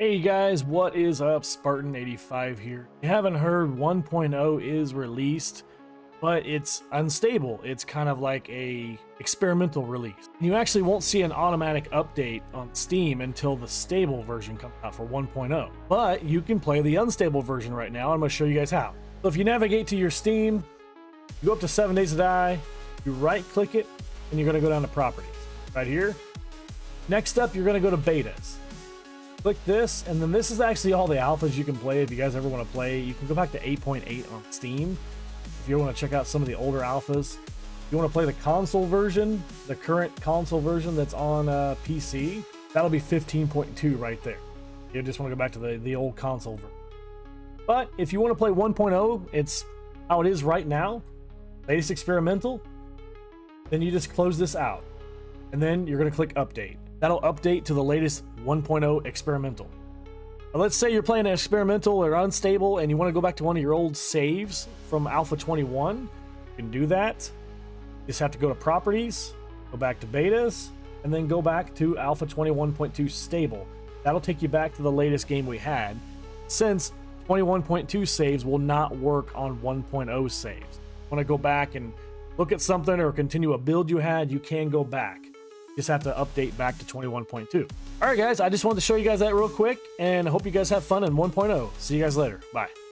Hey guys, what is up? Spartan85 here. You haven't heard 1.0 is released, but it's unstable. It's kind of like a experimental release. You actually won't see an automatic update on Steam until the stable version comes out for 1.0. But you can play the unstable version right now. I'm going to show you guys how. So if you navigate to your Steam, you go up to 7 Days to Die, you right click it, and you're going to go down to properties. Right here. Next up, you're going to go to betas click this, and then this is actually all the alphas you can play if you guys ever want to play. You can go back to 8.8 on Steam if you want to check out some of the older alphas. You want to play the console version, the current console version that's on uh, PC, that'll be 15.2 right there. You just want to go back to the, the old console version. But if you want to play 1.0, it's how it is right now, latest experimental, then you just close this out. And then you're going to click update. That'll update to the latest 1.0 experimental. Now let's say you're playing an experimental or unstable and you want to go back to one of your old saves from Alpha 21. You can do that. You just have to go to properties, go back to betas, and then go back to Alpha 21.2 stable. That'll take you back to the latest game we had, since 21.2 saves will not work on 1.0 saves. Want to go back and look at something or continue a build you had, you can go back just have to update back to 21.2. All right, guys, I just wanted to show you guys that real quick, and I hope you guys have fun in 1.0. See you guys later. Bye.